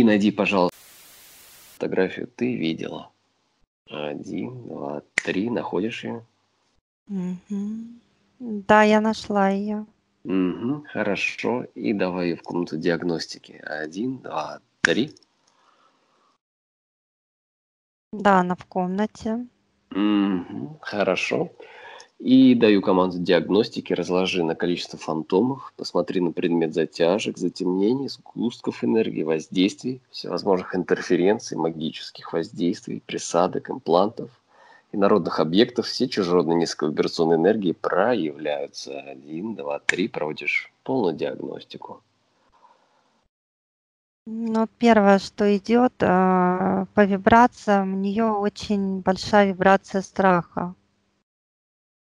И найди, пожалуйста, фотографию ты видела. Один, два, три. Находишь ее? Мгм. Да, я нашла ее. Угу, хорошо. И давай в комнату диагностики. Один, два, три. Да, она в комнате. Угу, хорошо. И даю команду диагностики, разложи на количество фантомов, посмотри на предмет затяжек, затемнений, сгустков энергии, воздействий, всевозможных интерференций, магических воздействий, присадок, имплантов, инородных объектов, все чужеродные низковибрационные энергии проявляются. Один, два, три, проводишь полную диагностику. Ну, первое, что идет, а, по вибрациям, у нее очень большая вибрация страха.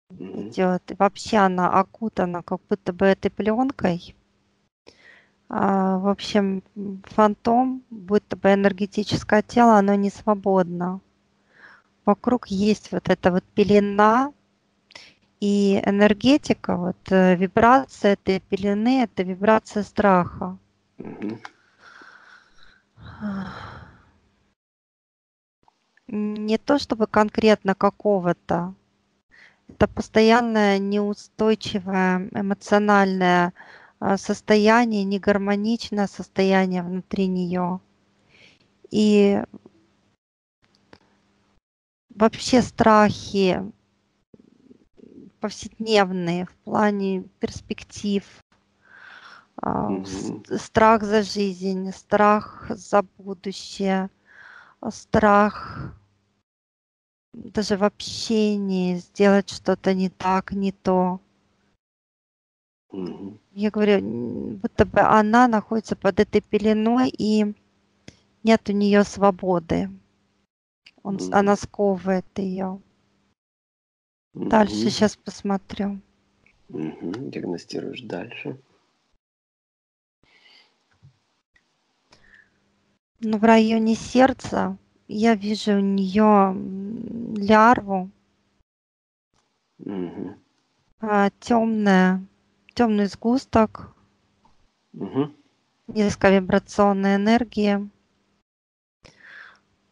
Идет. Вообще она окутана как будто бы этой пленкой. А, в общем, фантом, будто бы энергетическое тело, оно не свободно. Вокруг есть вот эта вот пелена, и энергетика, вот э, вибрация этой пелены, это вибрация страха. Не то чтобы конкретно какого-то, это постоянное неустойчивое эмоциональное а, состояние, негармоничное состояние внутри нее. И вообще страхи повседневные в плане перспектив, с- страх за жизнь, страх за будущее, страх даже в общении сделать что-то не так, не то. Мгм. Я говорю, будто бы она находится под этой пеленой, и нет у нее свободы. Он, Мгм. она сковывает ее. Дальше Мгм. сейчас посмотрю. Мгм. Диагностируешь дальше. Ну, в районе сердца я вижу у нее лярву Мгм. темная, темный сгусток Мгм. низковибрационной энергии.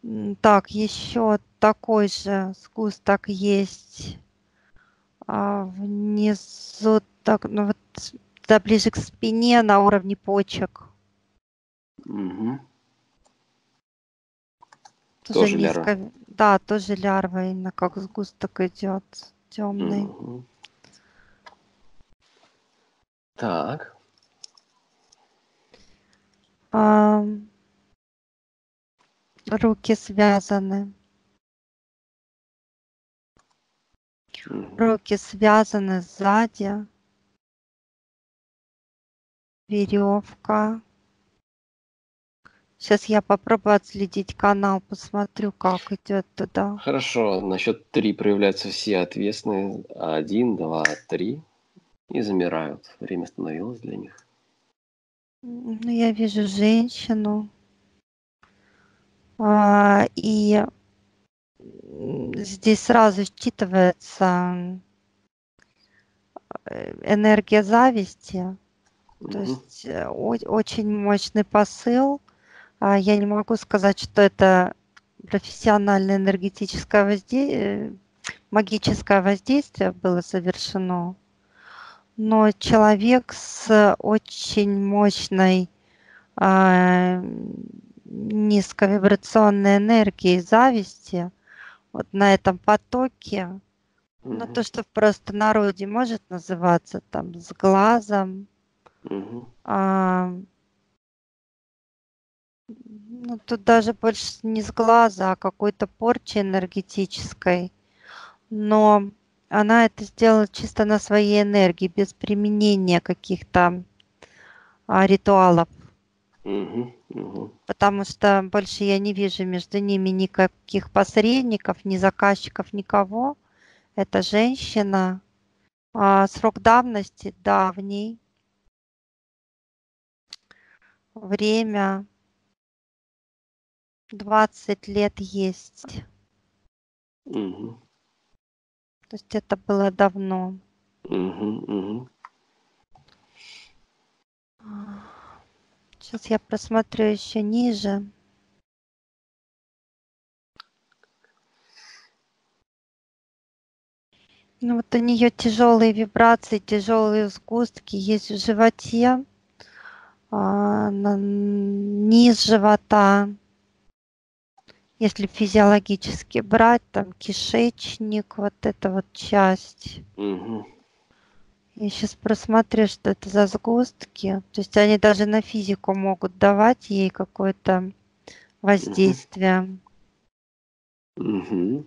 М, Так, еще такой же сгусток есть а, внизу, так, ну вот да, ближе к спине на уровне почек. Мгм. Тоже, Тоже лярва. низко, да, тоже лярва, именно как сгусток идет темный. Мгм. Так. А, руки связаны, руки связаны сзади, веревка. Сейчас я попробую отследить канал, посмотрю, как идет туда. Хорошо. На счет три проявляются все ответственные. Один, два, три. И замирают. Время остановилось для них. Ну, я вижу женщину, а, и здесь сразу считывается э, энергия зависти, то Мгм. есть э, о- очень мощный посыл. А, Я не могу сказать, что это профессиональное энергетическое воздействие, магическое воздействие было совершено, но человек с очень мощной а, низковибрационной энергией зависти вот на этом потоке, ну Мгм. то, что в простонародье может называться там с глазом, Мгм. а, ну тут даже больше не с глаза, а какой-то порчи энергетической, но она это сделала чисто на своей энергии, без применения каких-то а, ритуалов. Мгм. Мгм. потому что больше я не вижу между ними никаких посредников, ни заказчиков, никого. Это женщина. А, срок давности давний. Время 20 лет есть. Мгм. То есть это было давно. Мгм. Мгм. Сейчас я просмотрю еще ниже. Ну вот у нее тяжелые вибрации, тяжелые сгустки есть в животе, а, на низ живота. Если физиологически брать, там кишечник, вот эта вот часть. Угу. Я сейчас просмотрю, что это за сгустки. То есть они даже на физику могут давать ей какое-то воздействие. Угу.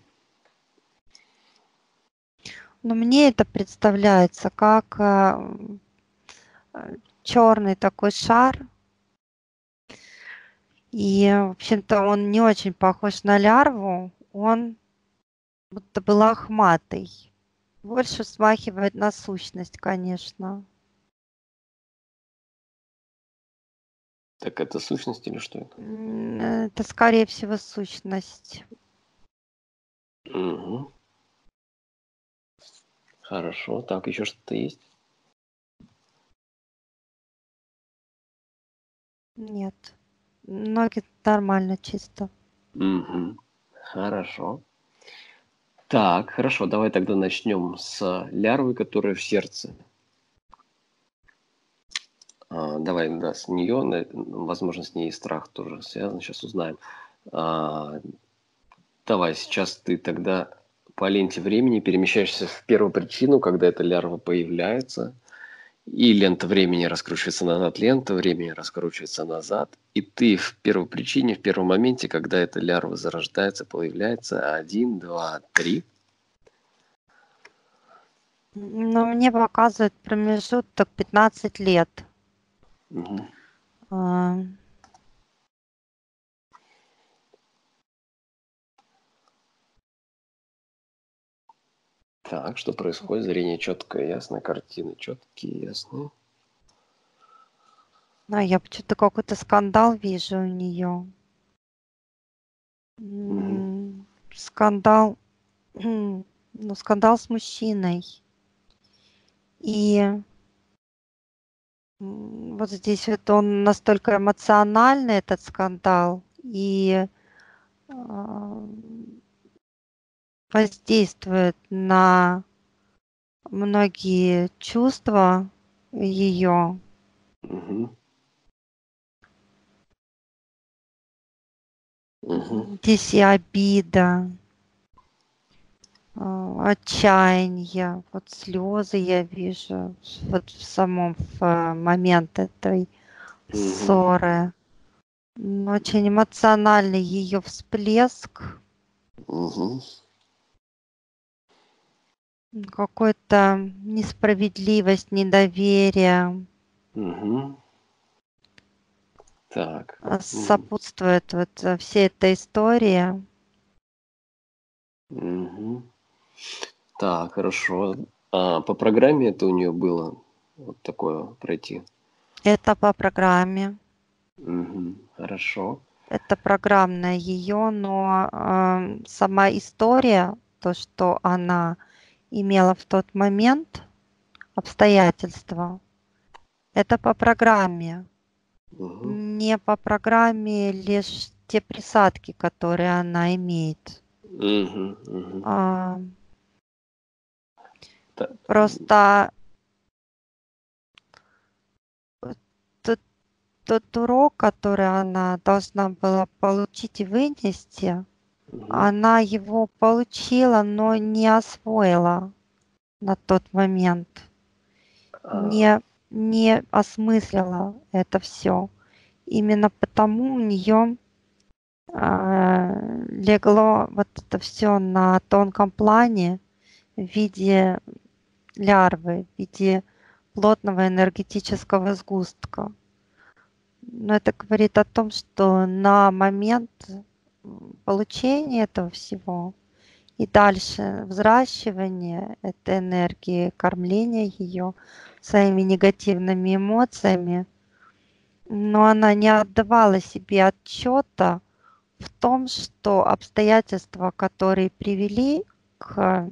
Но мне это представляется как э, черный такой шар. И, в общем-то, он не очень похож на лярву. Он будто бы лохматый. Больше смахивает на сущность, конечно. Так это сущность или что это? Это, скорее всего, сущность. Угу. Хорошо. Так, еще что-то есть? Нет. Ноги нормально, чисто. Угу. Хорошо. Так, хорошо, давай тогда начнем с лярвы, которая в сердце. А, давай, да, с нее, возможно, с ней и страх тоже связан, сейчас узнаем. А, давай, сейчас ты тогда по ленте времени перемещаешься в первую причину, когда эта лярва появляется, и лента времени раскручивается назад, лента времени раскручивается назад, и ты в первой причине, в первом моменте, когда эта лярва зарождается, появляется, один, два, три. Ну, мне показывает промежуток 15 лет. Угу. А, Так, что происходит? Зрение четкое, ясное, картины четкие, ясные. а я почему-то какой-то скандал вижу у нее. Мгм. Скандал, ну, скандал с мужчиной. И вот здесь вот он настолько эмоциональный, этот скандал, и а, воздействует на многие чувства ее. Угу. Угу. Здесь и обида, а, отчаяние, вот слезы я вижу вот в самом в э, момент этой Мгм. ссоры. Очень эмоциональный ее всплеск, Угу. Какой-то несправедливость, недоверие Угу. Так. сопутствует вот э, всей этой истории. Угу. Так, хорошо. А по программе это у нее было вот такое пройти? Это по программе. Угу. Хорошо. Это программная ее, но а, сама история, то, что она имела в тот момент, обстоятельства, это по программе. Угу. Не по программе лишь те присадки, которые она имеет. Угу. Угу. А, Просто тот, тот урок, который она должна была получить и вынести, Она его получила, но не освоила на тот момент. А, Не, не осмыслила это все. Именно потому у нее легло вот это все на тонком плане в виде лярвы, в виде плотного энергетического сгустка. Но это говорит о том, что на момент м, получения этого всего и дальше взращивания этой энергии, кормления ее своими негативными эмоциями, но она не отдавала себе отчета в том, что обстоятельства, которые привели к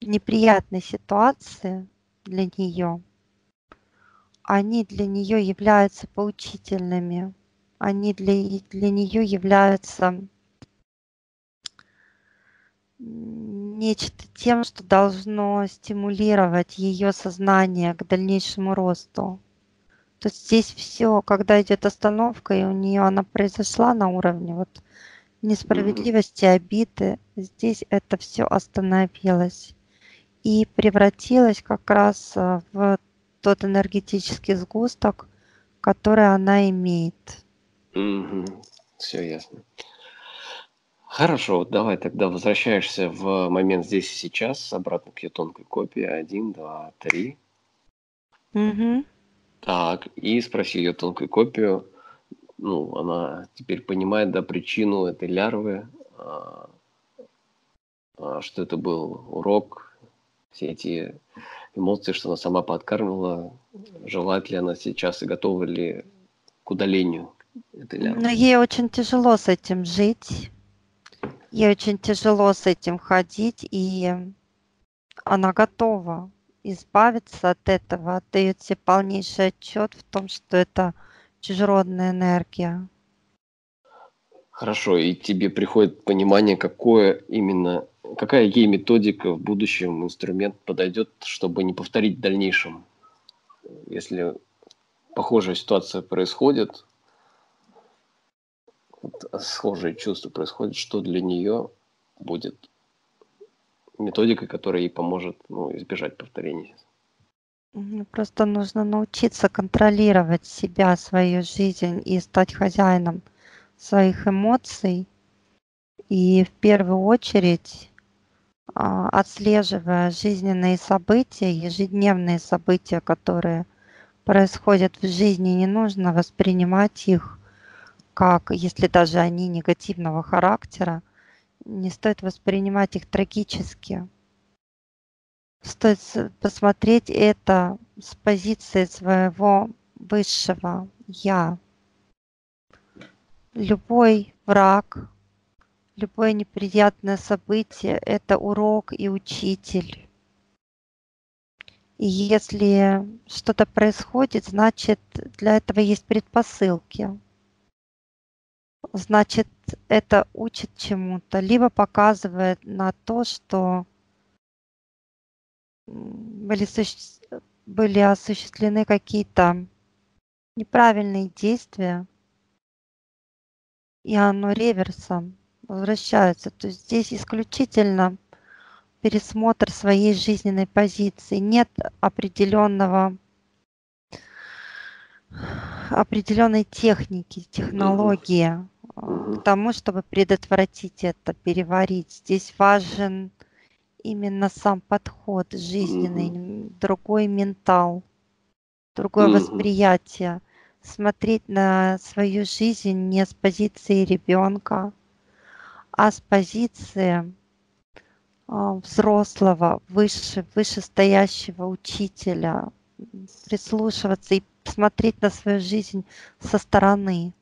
неприятной ситуации для нее, они для нее являются поучительными. Они для, для нее являются нечто тем, что должно стимулировать ее сознание к дальнейшему росту. То есть здесь все, когда идет остановка, и у нее она произошла на уровне вот несправедливости, обиды, здесь это все остановилось и превратилось как раз э, в тот энергетический сгусток, который она имеет. Угу. Все ясно. Хорошо, давай тогда возвращаешься в момент здесь и сейчас, обратно к ее тонкой копии. Один, два, три. Угу. Так, и спроси ее тонкую копию. Ну, она теперь понимает, да, причину этой лярвы, а, а, что это был урок, все эти эмоции, что она сама подкармливала, желает ли она сейчас и готова ли к удалению Но ей очень тяжело с этим жить. Ей очень тяжело с этим ходить, и она готова избавиться от этого, отдает себе полнейший отчет в том, что это чужеродная энергия. Хорошо, и тебе приходит понимание, какое именно, какая ей методика в будущем, инструмент подойдет, чтобы не повторить в дальнейшем. Если похожая ситуация происходит, схожие чувства происходят, что для нее будет методикой, которая ей поможет ну, избежать повторений. Просто нужно научиться контролировать себя, свою жизнь и стать хозяином своих эмоций. И в первую очередь, а, отслеживая жизненные события, ежедневные события, которые происходят в жизни, не нужно воспринимать их как, если даже они негативного характера, не стоит воспринимать их трагически. Стоит посмотреть это с позиции своего высшего «я». Любой враг, любое неприятное событие – это урок и учитель. И если что-то происходит, значит, для этого есть предпосылки значит, это учит чему-то, либо показывает на то, что были, были осуществлены какие-то неправильные действия, и оно реверсом возвращается. То есть здесь исключительно пересмотр своей жизненной позиции. Нет определенного определенной техники, технологии, к тому, чтобы предотвратить это, переварить. Здесь важен именно сам подход жизненный, mm-hmm. другой ментал, другое mm-hmm. восприятие. Смотреть на свою жизнь не с позиции ребенка, а с позиции а, взрослого, выше, вышестоящего учителя, прислушиваться и смотреть на свою жизнь со стороны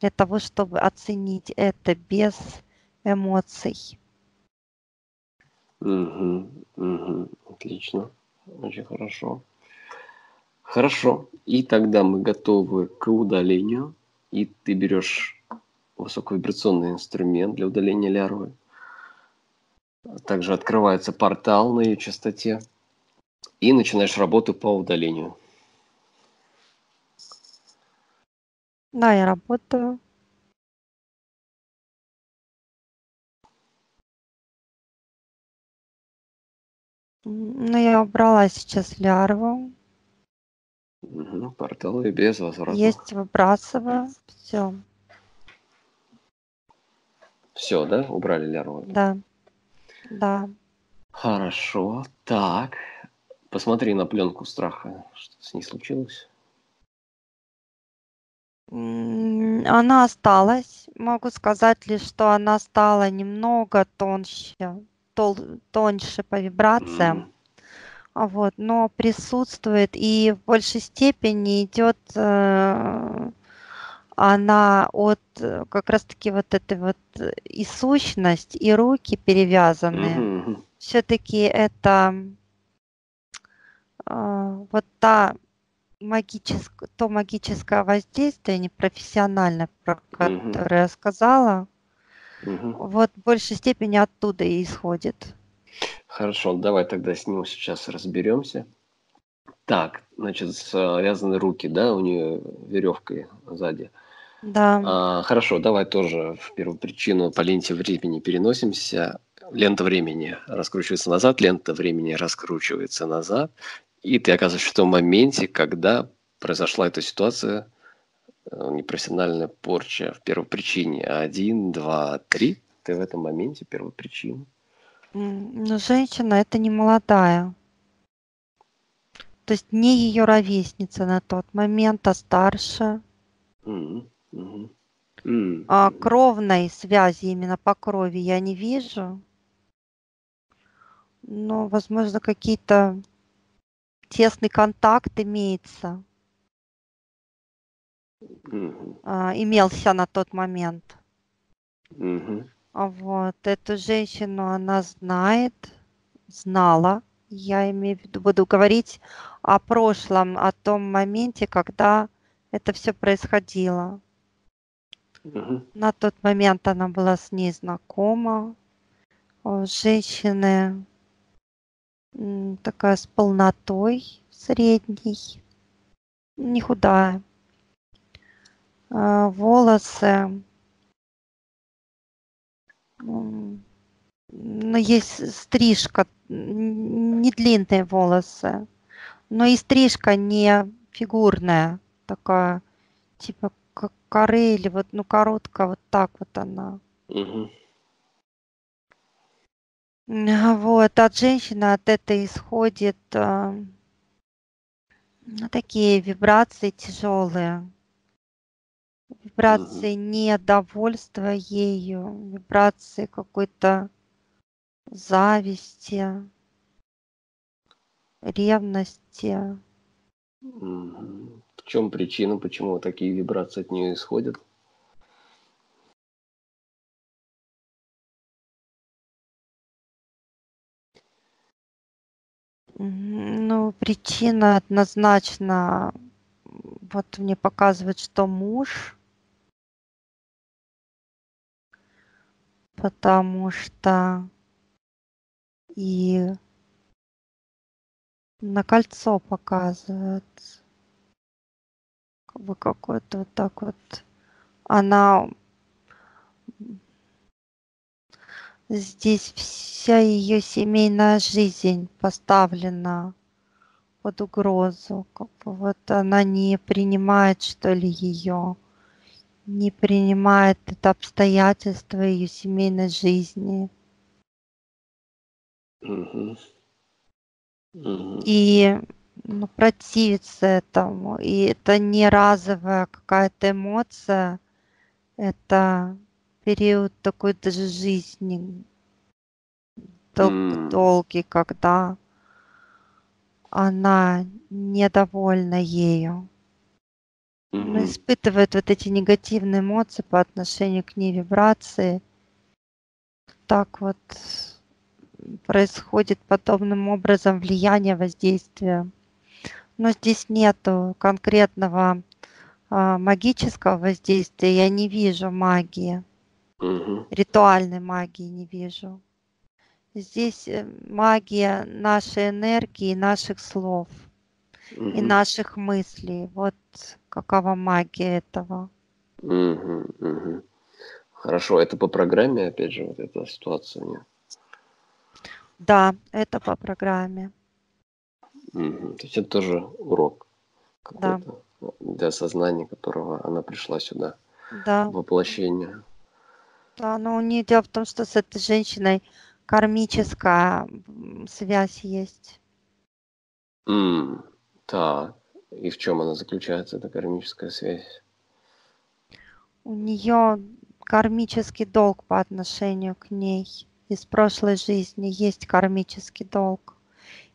для того, чтобы оценить это без эмоций. Угу, угу, отлично, очень хорошо. Хорошо, и тогда мы готовы к удалению, и ты берешь высоковибрационный инструмент для удаления лярвы. Также открывается портал на ее частоте, и начинаешь работу по удалению. Да, я работаю. Ну, я убрала сейчас лярву. Угу, порталы без возврата. Есть выбрасываю. Все. Все, да? Убрали лярву? Да. Да. Хорошо. Так. Посмотри на пленку страха. Что с ней случилось? Она осталась. Могу сказать лишь, что она стала немного тоньше, тол тоньше по вибрациям. Вот, но присутствует и в большей степени идет э, она от как раз-таки вот этой вот и сущность, и руки перевязанные. Мгм. Все-таки это э, вот та магическое, то магическое воздействие непрофессиональное, про которое я сказала, Мгм. вот в большей степени оттуда и исходит. Хорошо, давай тогда с ним сейчас разберемся. Так, значит, связаны руки, да, у нее веревкой сзади. Да, А, хорошо, давай тоже в первую причину по ленте времени переносимся. Лента времени раскручивается назад, лента времени раскручивается назад, и ты оказываешься в том моменте, когда произошла эта ситуация, э, непрофессиональная порча в первой причине. Один, два, три. Ты в этом моменте. М, но женщина это не молодая. То есть не ее ровесница на тот момент, а старше. Мгм. М, А кровной связи именно по крови я не вижу. Но, возможно, какие-то тесный контакт имеется, а, имелся на тот момент. А Вот эту женщину она знает, знала. Я имею в виду, буду говорить о прошлом, о том моменте, когда это все происходило. Мгм. На тот момент она была с ней знакома. У женщины такая с полнотой средней, не худая. А, Волосы, ну, есть стрижка, не длинные волосы, но и стрижка не фигурная, такая, типа как коры или вот, ну, короткая, вот так вот она. Мгм. Вот, от женщины от этой исходит ну, такие вибрации тяжелые, вибрации недовольства ею, вибрации какой-то зависти, ревности. В чем причина, почему такие вибрации от нее исходят? Ну, причина однозначно, вот мне показывает, что муж, потому что и на кольцо показывает, как бы какое-то вот так вот. Она м, здесь вся ее семейная жизнь поставлена под угрозу, как бы вот она не принимает, что ли, ее, не принимает это обстоятельство ее семейной жизни. И ну, противится этому. И это не разовая какая-то эмоция, это период такой даже жизни дол- М. долгий, когда она недовольна ею. Ну, Мгм. испытывает вот эти негативные эмоции по отношению к ней, вибрации. Так вот происходит подобным образом влияние, воздействие. Но здесь нету конкретного а, магического воздействия. Я не вижу магии, Мгм. ритуальной магии не вижу. Здесь э, магия нашей энергии, наших слов и Мгм. наших мыслей. Вот какова магия этого. Мгм. Мгм. Хорошо, это по программе, опять же, вот эта ситуация у. Да, это по программе. Мгм. То есть это тоже урок Да, для сознания, которого она пришла сюда, да, воплощение. Да. Но у нее дело в том, что с этой женщиной кармическая связь есть. М, Так, и в чем она заключается, эта кармическая связь? У нее кармический долг по отношению к ней. Из прошлой жизни есть кармический долг.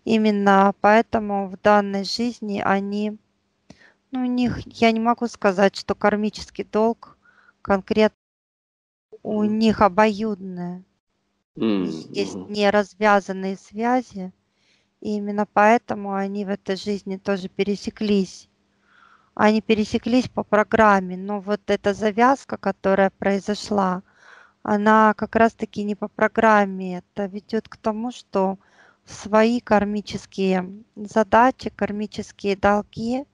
Именно поэтому в данной жизни они, ну, у них, я не могу сказать, что кармический долг конкретно у них обоюдный. М, Есть мгм. не развязанные связи, и именно поэтому они в этой жизни тоже пересеклись. они пересеклись по программе, но вот эта завязка, которая произошла, она как раз-таки не по программе. Это ведет к тому, что свои кармические задачи, кармические долги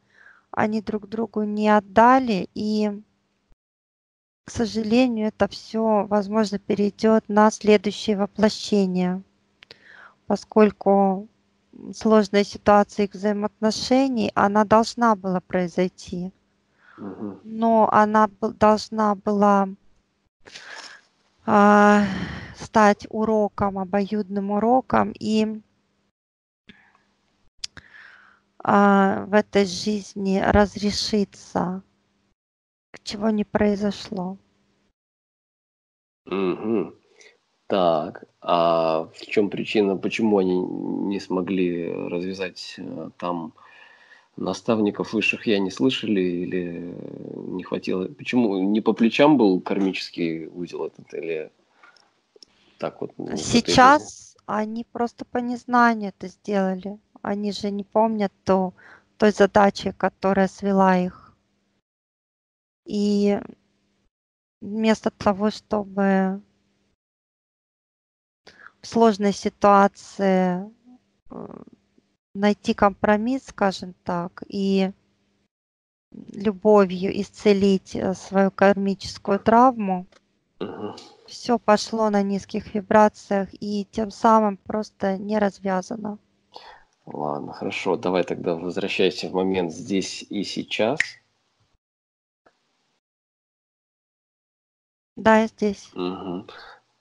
они друг другу не отдали, и, к сожалению, это все, возможно, перейдет на следующее воплощение, поскольку сложная ситуация их взаимоотношений, она должна была произойти. Но она должна была э, стать уроком, обоюдным уроком, и э, в этой жизни разрешиться, чего не произошло. Угу. Так, а в чем причина, почему они не смогли развязать э, там наставников высших я не слышали или не хватило? Почему не по плечам был кармический узел этот или так вот? Сейчас они просто по незнанию это сделали. Они же не помнят то, той задачи, которая свела их. И вместо того, чтобы в сложной ситуации э, найти компромисс, скажем так, и любовью исцелить э, свою кармическую травму, все пошло на низких вибрациях и тем самым просто не развязано. Ладно, хорошо, давай тогда возвращайся в момент здесь и сейчас. Да, я здесь. Угу.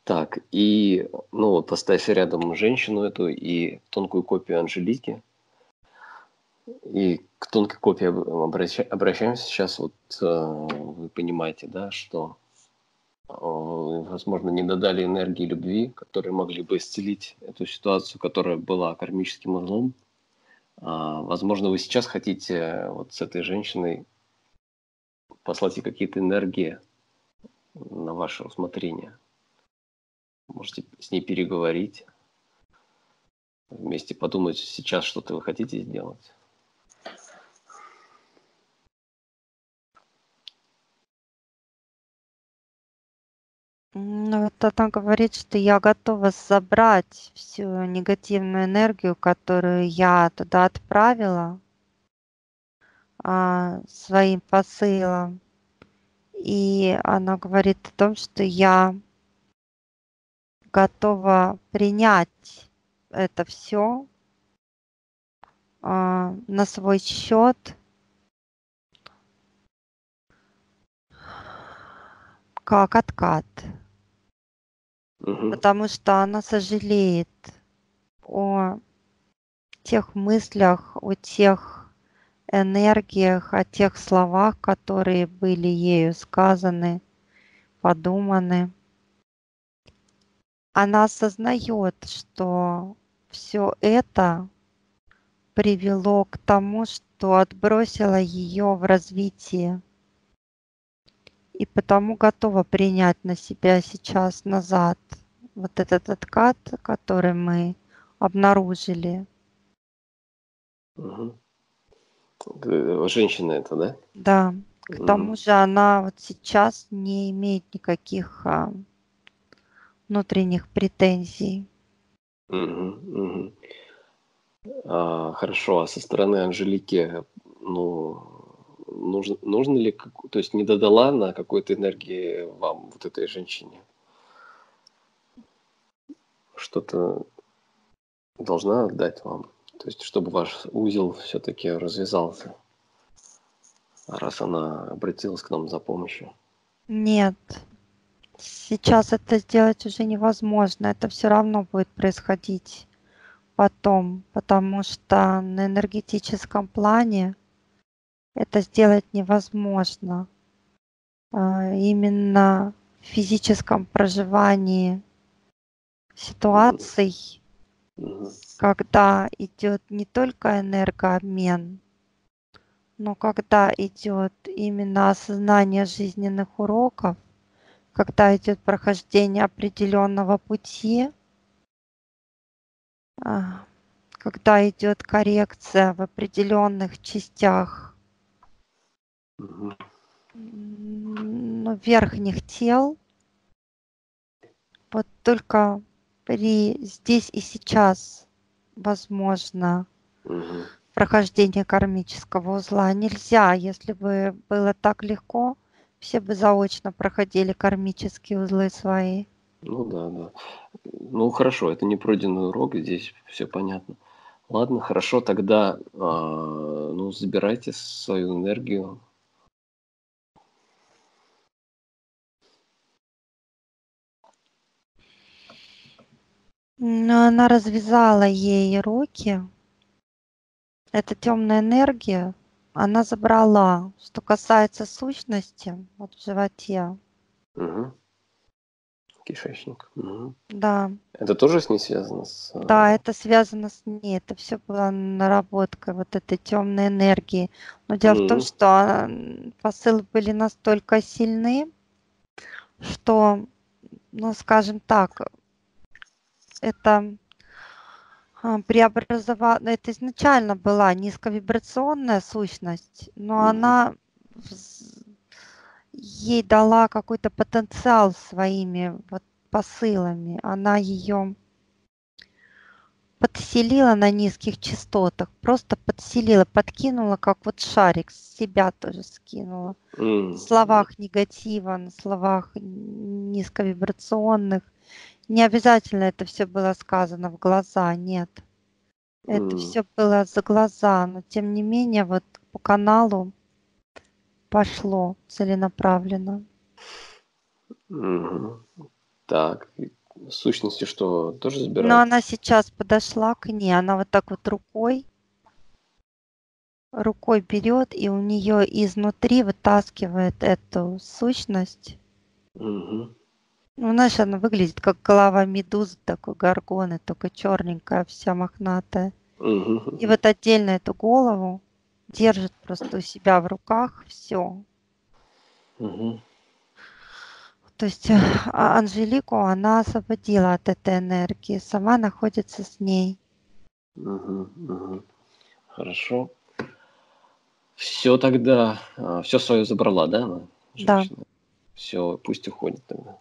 Так, и, ну, вот поставь рядом женщину эту и тонкую копию Анжелики. И к тонкой копии обраща, обращаемся сейчас. Вот э, вы понимаете, да, что, э, возможно, не додали энергии любви, которые могли бы исцелить эту ситуацию, которая была кармическим узлом. А, возможно, вы сейчас хотите вот с этой женщиной послать ей какие-то энергии на ваше усмотрение. Можете с ней переговорить, вместе подумать сейчас, что-то вы хотите сделать. Ну, вот она говорит, что я готова забрать всю негативную энергию, которую я туда отправила а, своим посылом. И она говорит о том, что я готова принять это все а, на свой счет. Как откат. Угу. Потому что она сожалеет о тех мыслях, о тех энергиях, о тех словах, которые были ею сказаны, подуманы она осознает, что все это привело к тому, что отбросило ее в развитии. И потому готова принять на себя сейчас назад вот этот откат, который мы обнаружили. Угу. Женщина это, да? Да. К тому же она вот сейчас не имеет никаких а, внутренних претензий. Угу, угу. А, хорошо, а со стороны Анжелики, ну, нужно, нужно ли, то есть не додала на какой-то энергии вам, вот этой женщине? Что-то должна отдать вам? То есть, чтобы ваш узел все-таки развязался, раз она обратилась к нам за помощью? Нет, Сейчас это сделать уже невозможно. Это все равно будет происходить потом, потому что на энергетическом плане это сделать невозможно. А, именно в физическом проживании ситуаций, когда идет не только энергообмен, но когда идет именно осознание жизненных уроков, когда идет прохождение определенного пути, а, когда идет коррекция в определенных частях ну, верхних тел. Вот только при здесь и сейчас возможно Мгм. прохождение кармического узла. Нельзя, если бы было так легко, все бы заочно проходили кармические узлы свои. Ну да, да. Ну хорошо, это не пройденный урок, здесь все понятно. Ладно, хорошо, тогда а, ну, забирайте свою энергию. Но она развязала ей руки. Эта темная энергия, она забрала. Что касается сущности, вот в животе, Мгм. Кишечник. Мгм. да, Это тоже с ней связано? С, а, да, это связано с ней, это все было наработкой вот этой темной энергии. Но дело в том, что а, посылы были настолько сильны, что, ну, скажем так, это а, преобразова... это изначально была низковибрационная сущность, но Мгм. она ей дала какой-то потенциал своими вот посылами. Она ее подселила на низких частотах, просто подселила, подкинула, как вот шарик, с себя тоже скинула. М. На словах негатива, на словах низковибрационных. Не обязательно это все было сказано в глаза, нет. Это М. все было за глаза, но тем не менее вот по каналу пошло целенаправленно. Мгм. Так, в сущности что, тоже Но забирать? она сейчас подошла к ней, она вот так вот рукой, рукой берет и у нее изнутри вытаскивает эту сущность. Мгм. Ну, знаешь, она выглядит как голова медузы, такой горгоны, только черненькая, вся мохнатая. Мгм. И вот отдельно эту голову держит просто у себя в руках все. Мгм. То есть э, а Анжелику она освободила от этой энергии, сама находится с ней. Мгм. Мгм. Хорошо. Все тогда, все свое забрала, да, она, Да. женщина? Все, пусть уходит тогда.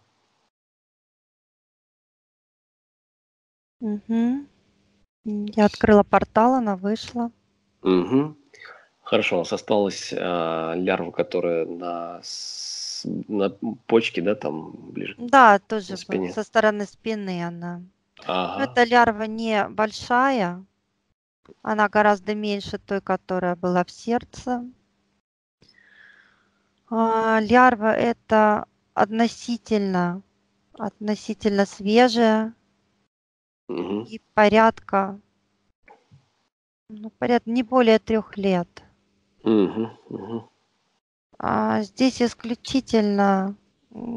Мгм. М, Я открыла портал, она вышла. Мгм. Хорошо, у нас осталась а, лярва, которая на, с- на почке, да, там ближе Да, тоже на вот спине. со стороны спины она. Но Ага. эта лярва не большая, она гораздо меньше той, которая была в сердце. А, Лярва это относительно, относительно свежая Мгм. и порядка, ну, порядка не более трех лет. Мгм. Мгм. А здесь исключительно,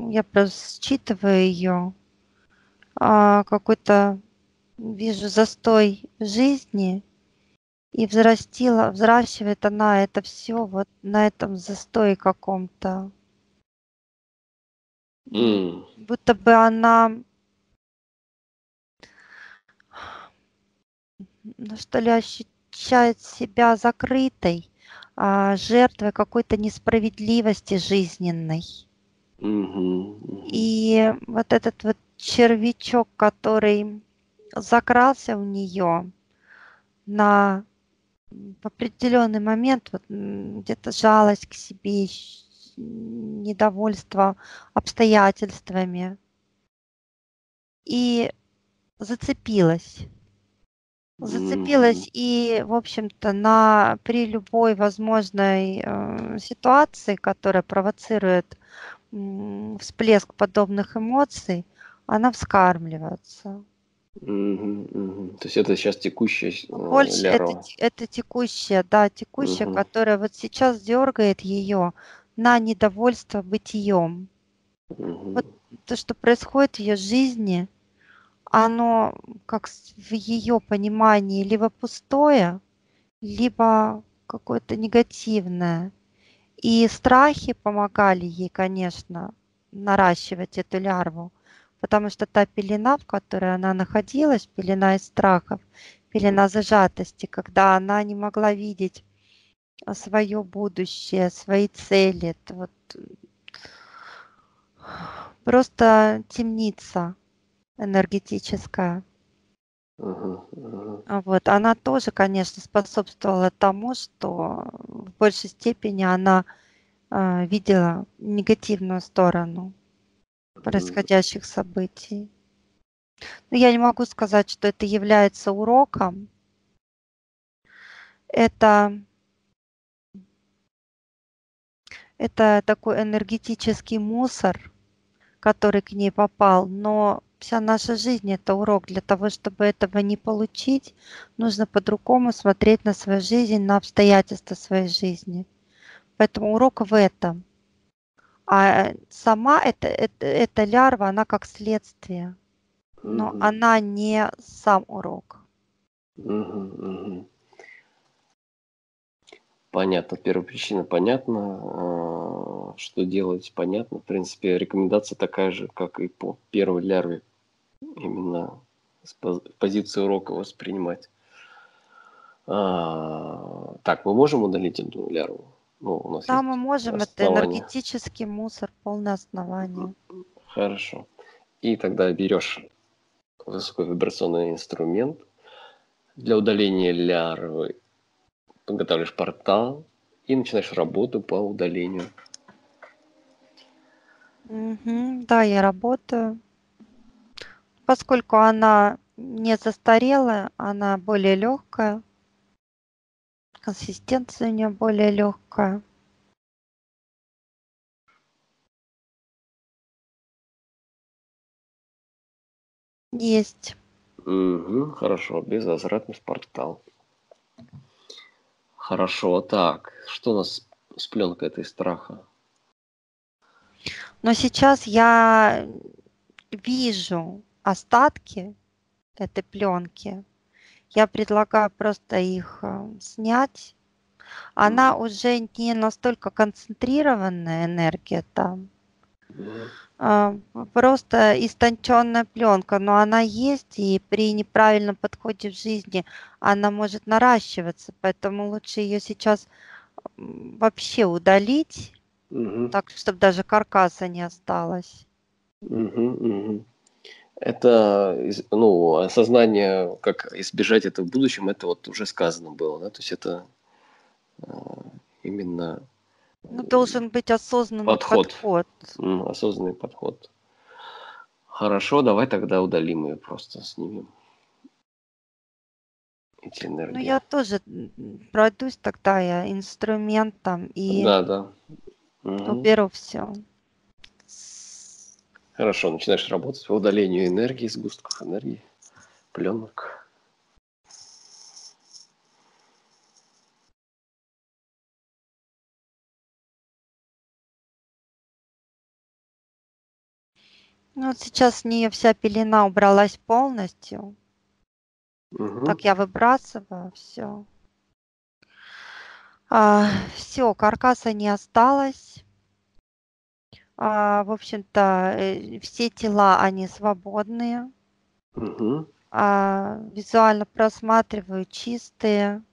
я просто считываю ее, какой-то вижу застой жизни, и взрастила, взращивает она это все вот на этом застое каком-то. М. Будто бы она, что ли, ощущает себя закрытой, а, жертвой какой-то несправедливости жизненной. Мгм. И вот этот вот червячок, который закрался у нее на в определенный момент, вот, где-то жалость к себе, недовольство обстоятельствами, и зацепилась. Зацепилась и, в общем-то, на при любой возможной э, ситуации, которая провоцирует м, всплеск подобных эмоций, она вскармливается. То есть это сейчас текущая э, Больше это, это текущая, да, текущая, Мгм. которая вот сейчас дергает ее на недовольство бытием. Мгм. Вот то, что происходит в ее жизни, оно, как в ее понимании, либо пустое, либо какое-то негативное. И страхи помогали ей, конечно, наращивать эту лярву, потому что та пелена, в которой она находилась, пелена из страхов, пелена зажатости, когда она не могла видеть свое будущее, свои цели. Это вот просто темница энергетическая. Мгм. А Вот. Она тоже, конечно, способствовала тому, что в большей степени она а, видела негативную сторону происходящих событий. Но я не могу сказать, что это является уроком. Это, это такой энергетический мусор, который к ней попал, но вся наша жизнь это урок. Для того, чтобы этого не получить, нужно по-другому смотреть на свою жизнь, на обстоятельства своей жизни. Поэтому урок в этом. А сама эта, эта, эта лярва, она как следствие, но Мгм. она не сам урок. Мгм, мгм. Понятно, первопричина понятна, а, что делать понятно. В принципе, рекомендация такая же, как и по первой лярве. Именно с поз- позиции урока воспринимать. А, Так, мы можем удалить эту лярву? Ну, у нас Да, мы можем, это основания. энергетический мусор, полное основание. Хорошо. И тогда берешь высоковибрационный инструмент для удаления лярвы, подготавливаешь портал и начинаешь работу по удалению. Да, я работаю. Поскольку она не застарелая, она более легкая, консистенция у нее более легкая. Есть. Мгм, хорошо, безвозвратный в портал. Хорошо, так, что у нас с пленкой этой страха? Но сейчас я вижу остатки этой пленки. Я предлагаю просто их э, снять. Она уже не настолько концентрированная энергия там. Мгм. А, Просто истонченная пленка, но она есть, и при неправильном подходе в жизни она может наращиваться, поэтому лучше ее сейчас вообще удалить, Мгм. так, чтобы даже каркаса не осталось. Мгм, мгм. Это, ну, осознание, как избежать этого в будущем, это вот уже сказано было, да, то есть это а, именно Ну, должен быть осознанный Подход. подход. осознанный подход. Хорошо, давай тогда удалим ее, просто снимем эти энергии. Ну, я тоже пройдусь тогда я инструментом и Да, да. Мгм. уберу все. Хорошо, начинаешь работать по удалению энергии, сгустков энергии, пленок. Ну, вот сейчас с нее вся пелена убралась полностью. Мгм. Так я выбрасываю все. все, каркаса не осталось. А, в общем-то, э, все тела, они свободные. Мгм. А, визуально просматриваю чистые.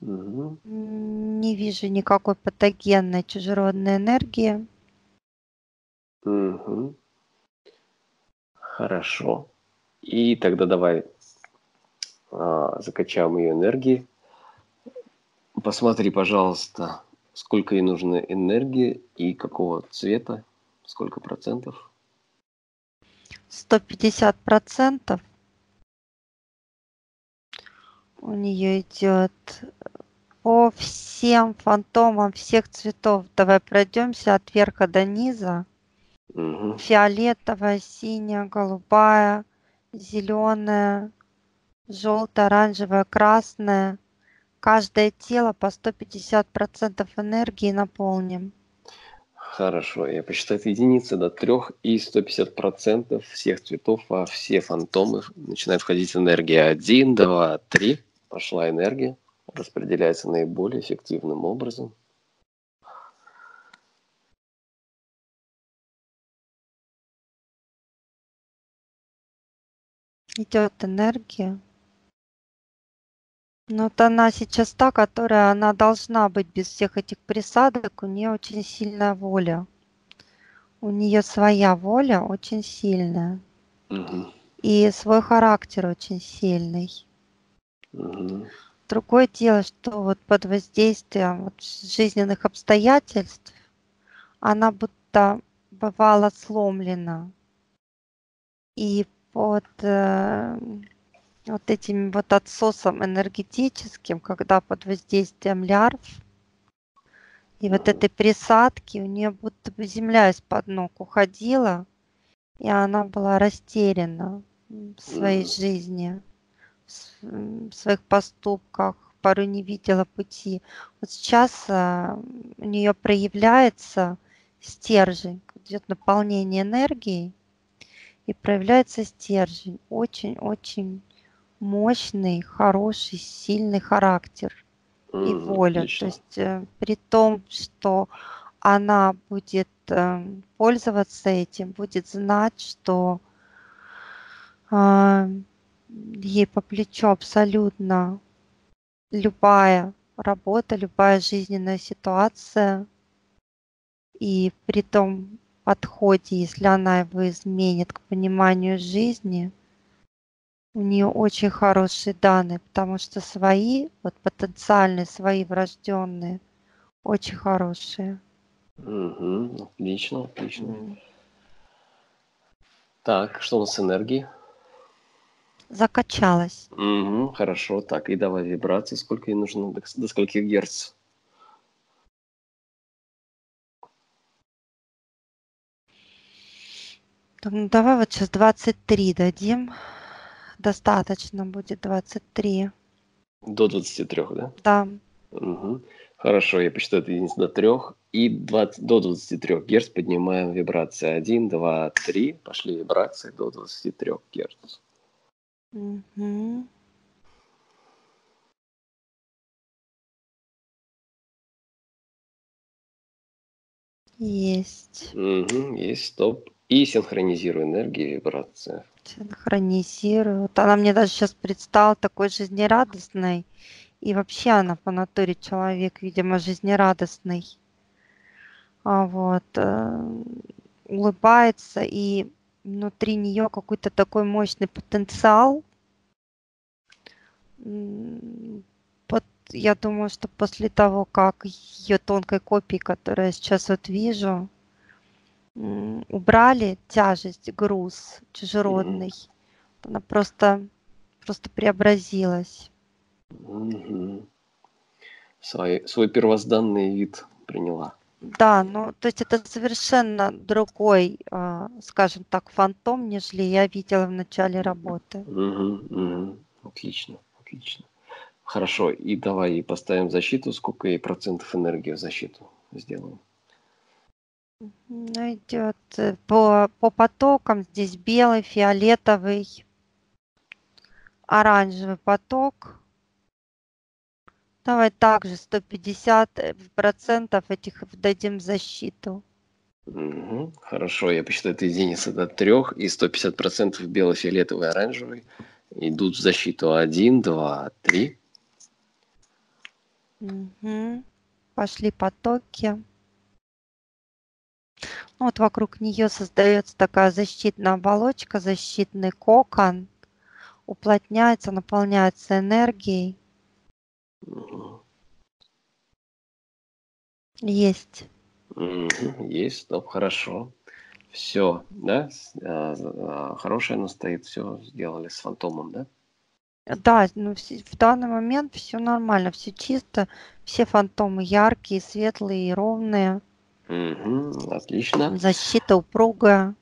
М, Не вижу никакой патогенной чужеродной энергии. Мгм. Хорошо. И тогда давай а, закачаем ее энергии. Посмотри, пожалуйста, сколько ей нужно энергии и какого цвета, сколько процентов. 150 процентов у нее идет по всем фантомам всех цветов. Давай пройдемся от верха до низа. Мгм. Фиолетовая, синяя, голубая, зеленая, желтая, оранжевая, красная. Каждое тело по 150 процентов энергии наполним. Хорошо, я посчитаю единицы до трех и 150 процентов всех цветов во все фантомы начинает входить энергия. Один, два, три. Пошла энергия. Распределяется наиболее эффективным образом. Идет энергия. Ну, вот она сейчас та, которая она должна быть без всех этих присадок. У нее очень сильная воля. У нее своя воля очень сильная. И свой характер очень сильный. Другое дело, что вот под воздействием вот жизненных обстоятельств она будто бывала сломлена. И под э, вот этим вот отсосом энергетическим, когда под воздействием лярв и вот этой присадки у нее будто бы земля из-под ног уходила, и она была растеряна в своей жизни, в своих поступках, порой не видела пути. Вот сейчас а, у нее проявляется стержень, идет наполнение энергией, и проявляется стержень. Очень-очень мощный, хороший, сильный характер и воля. То Отлично. есть э, при том, что она будет э, пользоваться этим, будет знать, что а, ей по плечу абсолютно любая работа, любая жизненная ситуация. И при том подходе, если она его изменит к пониманию жизни, у нее очень хорошие данные, потому что свои, вот потенциальные, свои врожденные, очень хорошие. Мгм. Отлично, отлично. Так, что у нас с энергией? Закачалась. Мгм. Хорошо. Так, и давай вибрации. Сколько ей нужно? До, до скольких герц? Так, ну давай вот сейчас 23 дадим. Достаточно будет 23. До 23, да? Да. Мгм. Хорошо, я посчитаю это единиц до 3. И 20 до 23 герц поднимаем вибрации. 1, 2, 3. Пошли вибрации до 23 герц. Мгм. Есть. Мгм. Есть, стоп. И синхронизирую энергию и вибрации. Синхронизирую. Она мне даже сейчас предстала такой жизнерадостной. И вообще она по натуре человек, видимо, жизнерадостный. А вот э, улыбается, и внутри нее какой-то такой мощный потенциал. Вот я думаю, что после того, как ее тонкой копии, которую я сейчас вот вижу, убрали тяжесть, груз чужеродный, она просто, просто преобразилась. Мгм. Свой, свой первозданный вид приняла. Да, ну, то есть это совершенно другой, а, скажем так, фантом, нежели я видела в начале работы. Мгм. Отлично, отлично. Хорошо, и давай поставим защиту. Сколько ей процентов энергии в защиту сделаем? Ну, идет э, по, по потокам здесь белый, фиолетовый, оранжевый поток. Давай также 150 э, процентов этих дадим защиту. Мгм. Хорошо, я посчитаю это единицы до трех, и 150% бело-фиолетовый, оранжевый идут в защиту. Один, два, три. Мгм. Пошли потоки. Ну, Вот вокруг нее создается такая защитная оболочка, защитный кокон, уплотняется, наполняется энергией. Есть. Есть, стоп, хорошо. Все, да? А, а, Хорошая она стоит, все сделали с фантомом, да? Да, ну, в данный момент все нормально, все чисто, все фантомы яркие, светлые и ровные, Мгм. Отлично. защита упругая.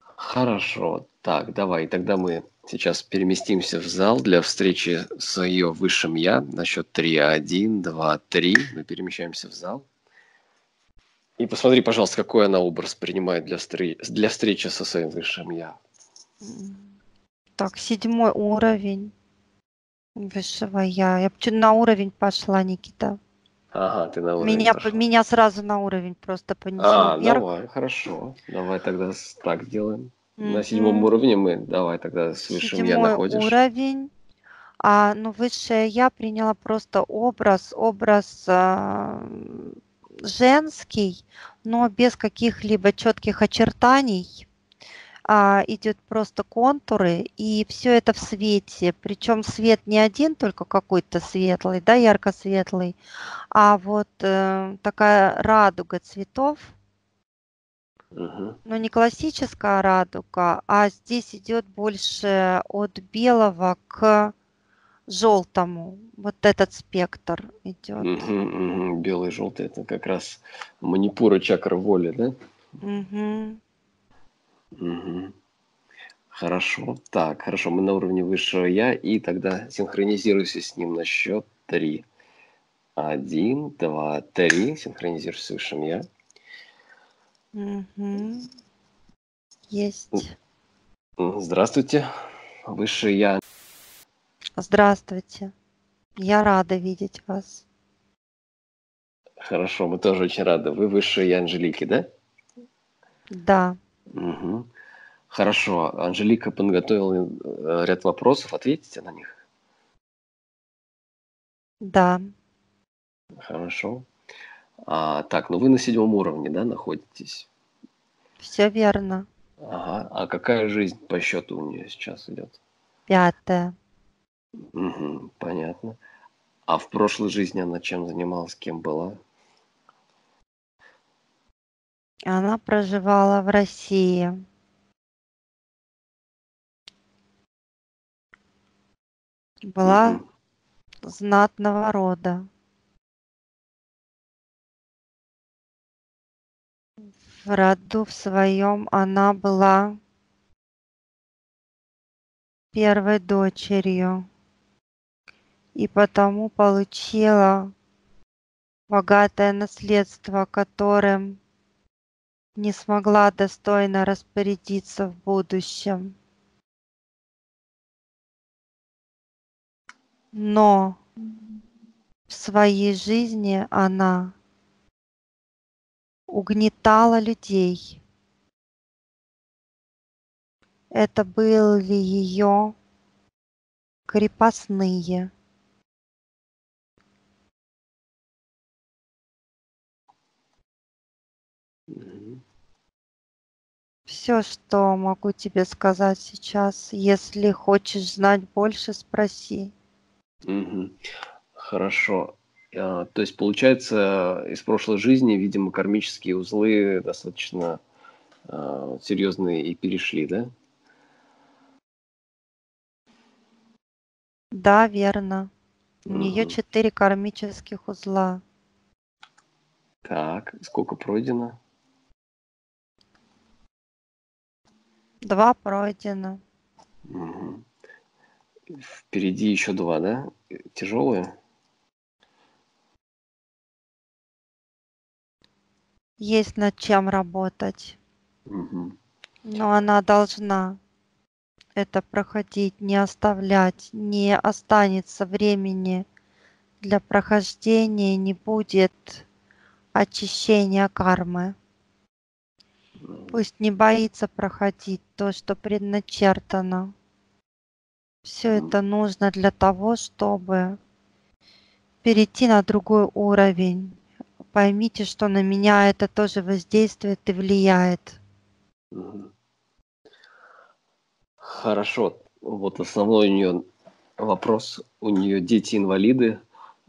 Хорошо. Так, давай, тогда мы сейчас переместимся в зал для встречи с ее высшим я. На счет три. Один, два, три. Мы перемещаемся в зал. И посмотри, пожалуйста, какой она образ принимает для, встре- для встречи со своим высшим я. Так, седьмой уровень высшего я. Я на уровень пошла, Никита. Ага, ты на уровень Меня, меня сразу на уровень просто понесло А, вверх. давай, хорошо. Давай тогда так сделаем. На Мгм. седьмом уровне мы, давай тогда с высшим я Седьмой находишь. уровень. А, ну, высшее я приняла просто образ, образ а, женский, но без каких-либо четких очертаний. А, идет просто контуры, и все это в свете. Причем свет не один, только какой-то светлый, да, ярко-светлый, а вот э, такая радуга цветов. Но не классическая радуга, а здесь идет больше от белого к желтому. Вот этот спектр идет. Мгм, мгм. Белый и желтый это как раз манипура чакра воли, да? Мгм. Мгм. Хорошо. Так, хорошо, мы на уровне высшего я, и тогда синхронизируйся с ним на счет три. Один, два, три. Синхронизируйся с высшим я. Мгм. Есть. Здравствуйте, высшее я. Здравствуйте. Я рада видеть вас. Хорошо, мы тоже очень рады. Вы высшее я Анжелики, да? Да. Мгм. Хорошо, Анжелика подготовила э, ряд вопросов, ответите на них? Да. Хорошо. А, так, ну вы на седьмом уровне, да, находитесь? Все верно. Ага. А какая жизнь по счету у нее сейчас идет? Пятое. Мгм, понятно. А в прошлой жизни она чем занималась, кем была? Она проживала в России. Была знатного рода. В роду в своем она была первой дочерью и потому получила богатое наследство, которым не смогла достойно распорядиться в будущем. Но в своей жизни она угнетала людей. Это были ее крепостные. Все, что могу тебе сказать сейчас. Если хочешь знать больше, спроси. Мгм. Хорошо. А, То есть, получается, из прошлой жизни, видимо, кармические узлы достаточно а, серьезные и перешли, да? Да, верно. У нее четыре кармических узла. Так, сколько пройдено? Два пройдено. Мгм. Впереди еще два, да? Тяжелые? Есть над чем работать. Мгм. Но она должна это проходить, не оставлять, не останется времени для прохождения, не будет очищения кармы. Пусть не боится проходить то, что предначертано. Все это нужно для того, чтобы перейти на другой уровень. Поймите, что на меня это тоже воздействует и влияет. Хорошо. Вот основной у нее вопрос. У нее дети инвалиды,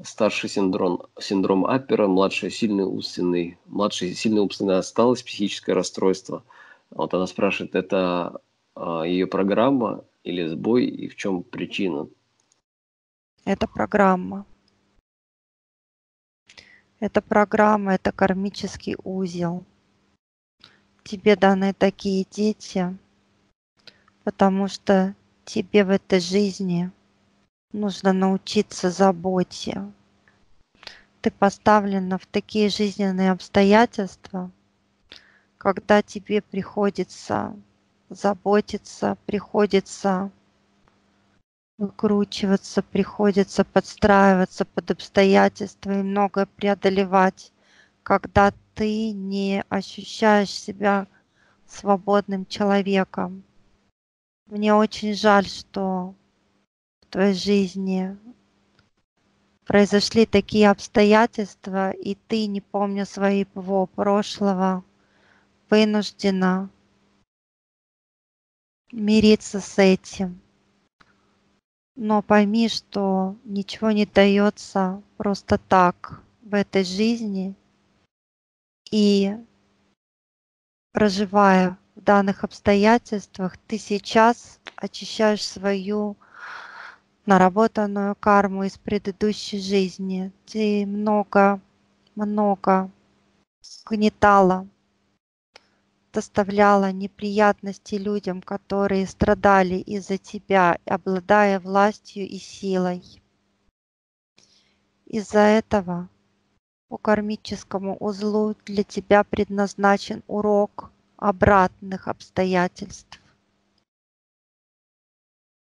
старший синдром, синдром Аппера, младший сильный умственный, младший сильный умственная осталось, психическое расстройство. Вот она спрашивает, это а, ее программа или сбой, и в чем причина? Это программа. Это программа, это кармический узел. Тебе даны такие дети, потому что тебе в этой жизни нужно научиться заботе. Ты поставлена в такие жизненные обстоятельства, когда тебе приходится заботиться, приходится выкручиваться, приходится подстраиваться под обстоятельства и многое преодолевать, когда ты не ощущаешь себя свободным человеком. Мне очень жаль, что твоей жизни произошли такие обстоятельства, и ты, не помня своего прошлого, вынуждена мириться с этим. Но пойми, что ничего не дается просто так в этой жизни. И проживая в данных обстоятельствах, ты сейчас очищаешь свою наработанную карму из предыдущей жизни. Ты много, много гнетала, доставляла неприятности людям, которые страдали из-за тебя, обладая властью и силой. Из-за этого по кармическому узлу для тебя предназначен урок обратных обстоятельств.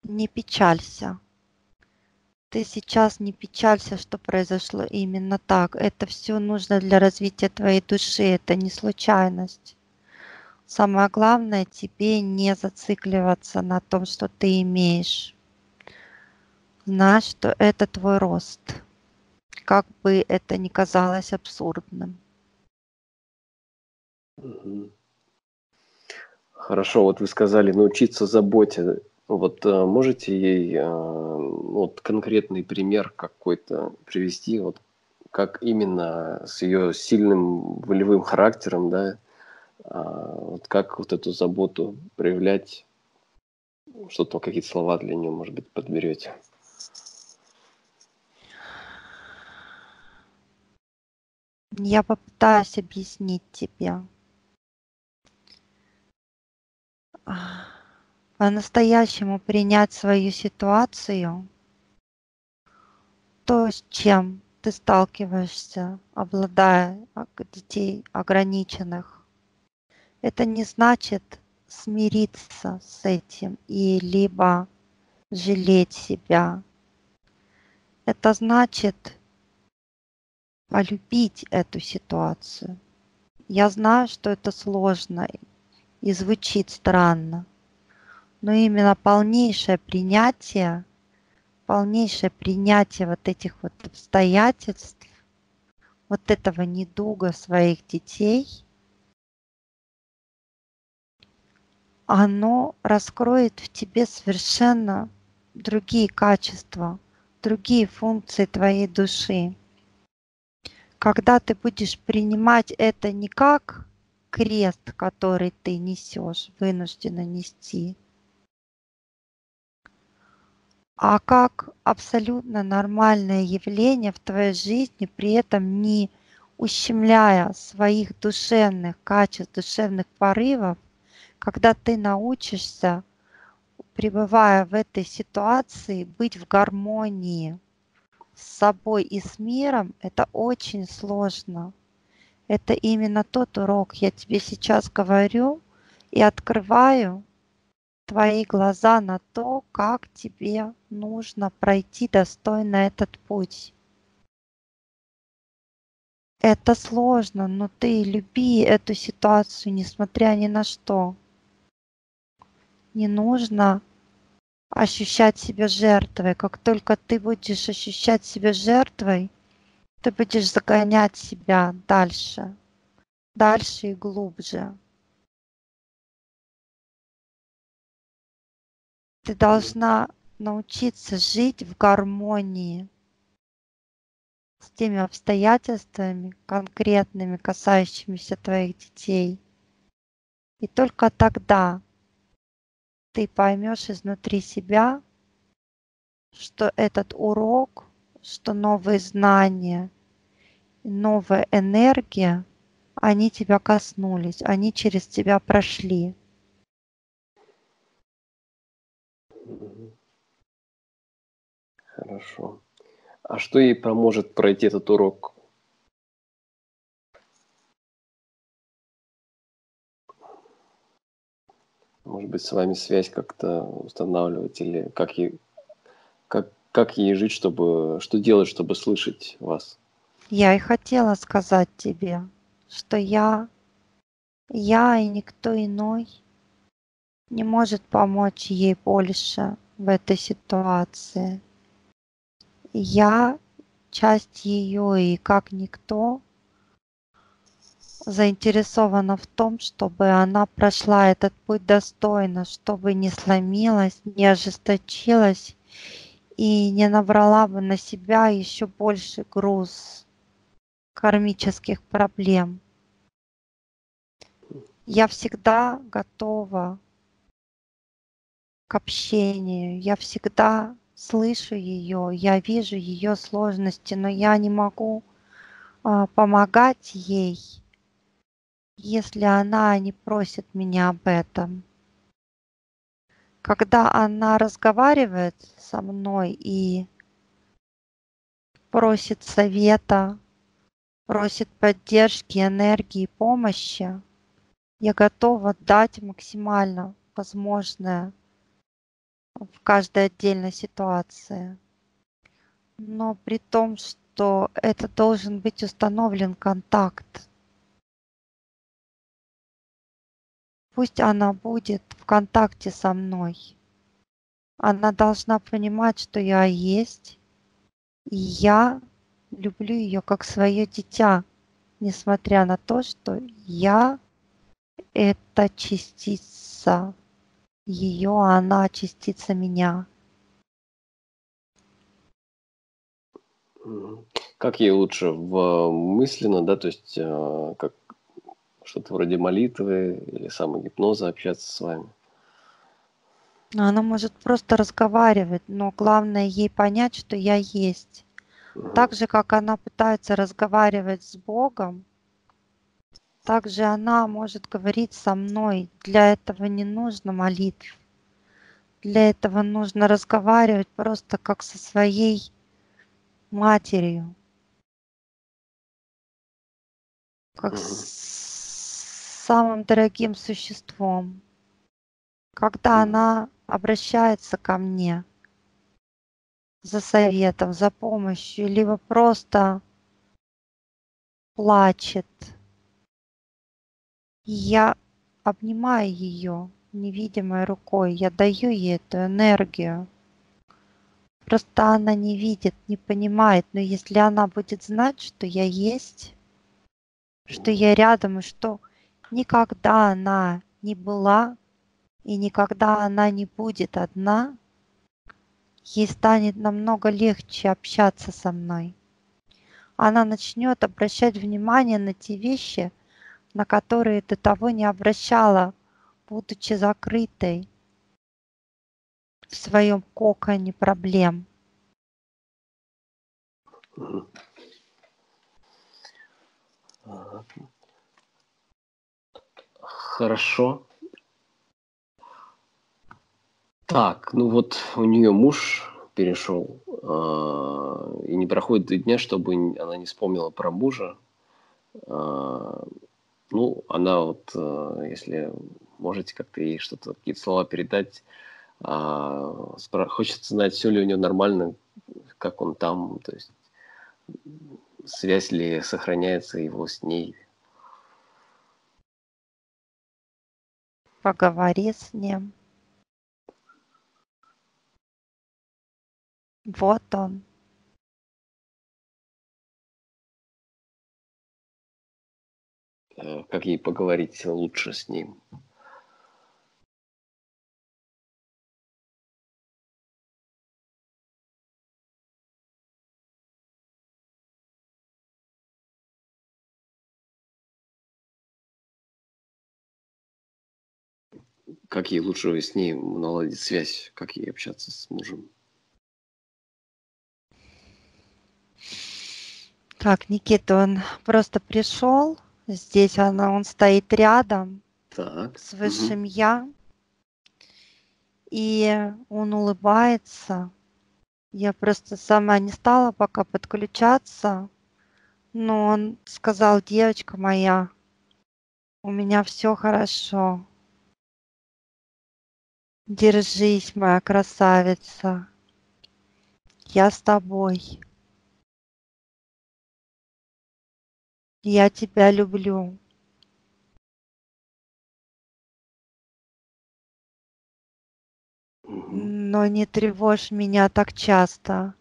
Не печалься. Ты сейчас не печалься, что произошло именно так. Это все нужно для развития твоей души, это не случайность. Самое главное тебе не зацикливаться на том, что ты имеешь. Знай, что это твой рост, как бы это ни казалось абсурдным. Хорошо, вот вы сказали научиться заботе. Вот э, можете ей э, вот конкретный пример какой-то привести, вот как именно с ее сильным волевым характером, да, а, вот как вот эту заботу проявлять, что-то, какие-то слова для нее, может быть, подберете. Я попытаюсь объяснить тебе. По-настоящему принять свою ситуацию, то, с чем ты сталкиваешься, обладая детей ограниченных, это не значит смириться с этим и либо жалеть себя. Это значит полюбить эту ситуацию. Я знаю, что это сложно и звучит странно, но именно полнейшее принятие, полнейшее принятие вот этих вот обстоятельств, вот этого недуга своих детей – оно раскроет в тебе совершенно другие качества, другие функции твоей души. Когда ты будешь принимать это не как крест, который ты несешь, вынуждена нести, а как абсолютно нормальное явление в твоей жизни, при этом не ущемляя своих душевных качеств, душевных порывов, когда ты научишься, пребывая в этой ситуации, быть в гармонии с собой и с миром, это очень сложно. Это именно тот урок, я тебе сейчас говорю и открываю твои глаза на то, как тебе нужно пройти достойно этот путь. Это сложно, но ты люби эту ситуацию, несмотря ни на что не нужно ощущать себя жертвой. Как только ты будешь ощущать себя жертвой, ты будешь загонять себя дальше, дальше и глубже. Ты должна научиться жить в гармонии с теми обстоятельствами конкретными, касающимися твоих детей. И только тогда ты поймешь изнутри себя, что этот урок, что новые знания, новая энергия, они тебя коснулись, они через тебя прошли. Хорошо. А что ей поможет пройти этот урок? Может быть, с вами связь как-то устанавливать или как ей, как, как ей жить, чтобы, что делать, чтобы слышать вас? Я и хотела сказать тебе, что я, я и никто иной не может помочь ей больше, в этой ситуации. Я часть ее и как никто заинтересована в том, чтобы она прошла этот путь достойно, чтобы не сломилась, не ожесточилась и не набрала бы на себя еще больше груз кармических проблем. Я всегда готова к общению, я всегда слышу ее, я вижу ее сложности, но я не могу а, помогать ей, если она не просит меня об этом. Когда она разговаривает со мной и просит совета, просит поддержки, энергии, помощи, я готова дать максимально возможное в каждой отдельной ситуации. Но при том, что это должен быть установлен контакт. Пусть она будет в контакте со мной. Она должна понимать, что я есть, и я люблю ее как свое дитя, несмотря на то, что я это частица ее, а она частица меня. Как ей лучше в мысленно, да, то есть э, как что-то вроде молитвы или самогипноза общаться с вами? Она может просто разговаривать, но главное ей понять, что я есть. Угу. Так же, как она пытается разговаривать с Богом, также она может говорить со мной. Для этого не нужно молитв. Для этого нужно разговаривать просто как со своей матерью. Как с самым дорогим существом. Когда она обращается ко мне за советом, за помощью, либо просто плачет, я обнимаю ее невидимой рукой, я даю ей эту энергию. Просто она не видит, не понимает, но если она будет знать, что я есть, что я рядом, и что никогда она не была и никогда она не будет одна, ей станет намного легче общаться со мной. Она начнет обращать внимание на те вещи, на которые до того не обращала, будучи закрытой в своем коконе проблем. Хорошо. Так, ну вот у нее муж перешел, э, и не проходит дня, чтобы она не вспомнила про мужа. Э, ну, она вот, э, если можете как-то ей что-то, какие-то слова передать, э, хочется знать, все ли у нее нормально, как он там, то есть связь ли сохраняется его с ней. Поговори с ним. Вот он. Как ей поговорить лучше с ним. Как ей лучше с ней наладить связь, как ей общаться с мужем? Так, Никита, он просто пришел, Здесь она, он стоит рядом так. с высшим угу. я. И он улыбается. Я просто сама не стала пока подключаться. Но он сказал, девочка моя, у меня все хорошо. Держись, моя красавица. Я с тобой. Я тебя люблю. но не тревожь меня так часто.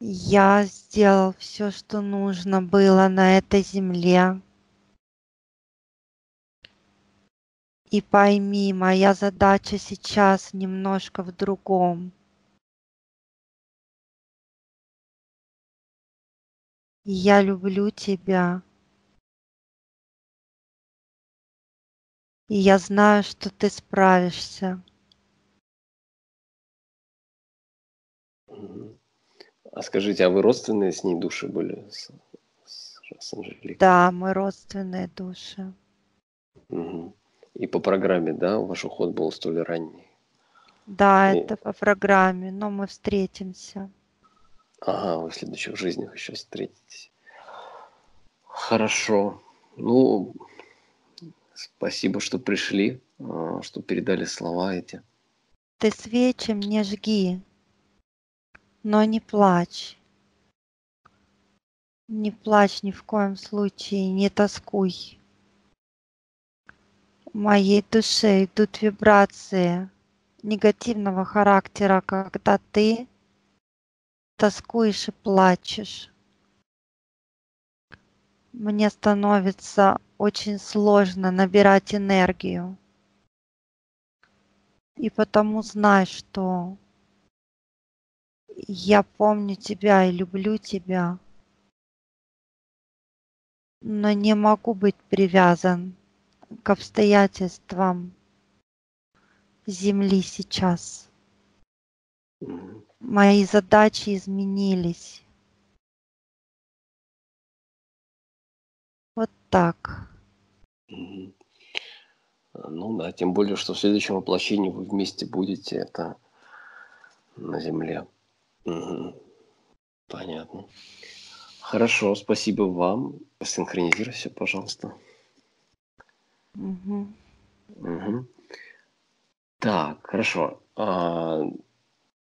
Я сделал все, что нужно было на этой земле. И пойми, моя задача сейчас немножко в другом. Я люблю тебя. И я знаю, что ты справишься. А скажите, а вы родственные с ней души были? С, с, с Анжеликой? Да, мы родственные души. Угу. И по программе, да, ваш уход был столь ранний? Да, И- это по программе, но мы встретимся. Ага, вы в следующих жизнях еще встретитесь. Хорошо. Ну, спасибо, что пришли, а, что передали слова эти. Ты свечи мне жги, но не плачь. Не плачь ни в коем случае, не тоскуй. В моей душе идут вибрации негативного характера, когда ты тоскуешь и плачешь. Мне становится очень сложно набирать энергию. И потому знай, что я помню тебя и люблю тебя, но не могу быть привязан к обстоятельствам Земли сейчас. Мои задачи изменились. Вот так. Ну да, тем более, что в следующем воплощении вы вместе будете, это на Земле. Понятно. Хорошо, спасибо вам. Синхронизируйся, пожалуйста. Мгм. Мгм. Так, хорошо. А,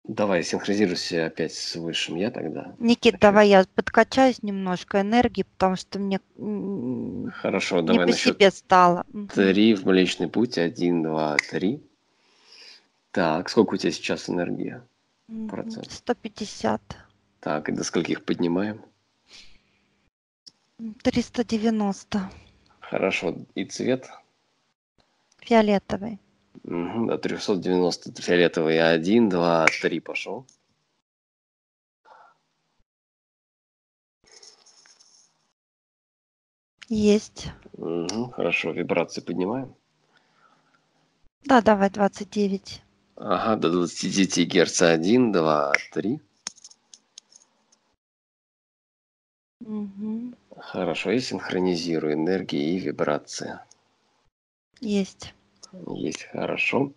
давай синхронизируйся опять с Высшим Я тогда. Никит, Хочу- давай я подкачаюсь немножко энергии, потому что мне Хорошо, не давай по себе стало. Три в Млечный Путь. Один, два, три. Так, сколько у тебя сейчас энергия? Процент. 150. Так, и до скольких поднимаем? М, 390. Хорошо. И цвет? Фиолетовый. Мгм, до 390 фиолетовый. Один, два, три пошел. Есть. Мгм, хорошо, вибрации поднимаем. Да, давай 29. Ага, до 29 герц. Один, два, три. Мгм. Хорошо, я синхронизирую энергии и вибрации. Есть. Есть, хорошо.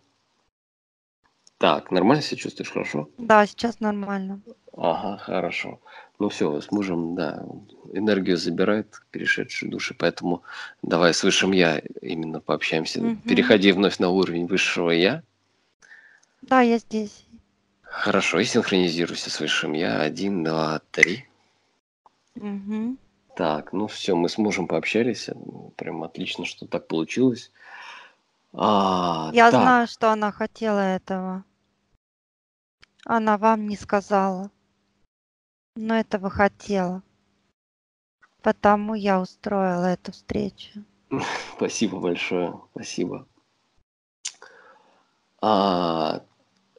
Так, нормально себя чувствуешь, хорошо? Да, сейчас нормально. Ага, хорошо. Ну все, с мужем, да, энергию забирает перешедшие души, поэтому давай с высшим я именно пообщаемся. Мгм. Переходи вновь на уровень высшего я. Да, я здесь. Хорошо, и синхронизируйся с высшим я. Один, два, три. Мгм. Так, ну все, мы с мужем пообщались. Прям отлично, что так получилось. А, Я так, знаю, что она хотела этого. Она вам не сказала. Но этого хотела. Потому я устроила эту встречу. Спасибо большое, спасибо. А,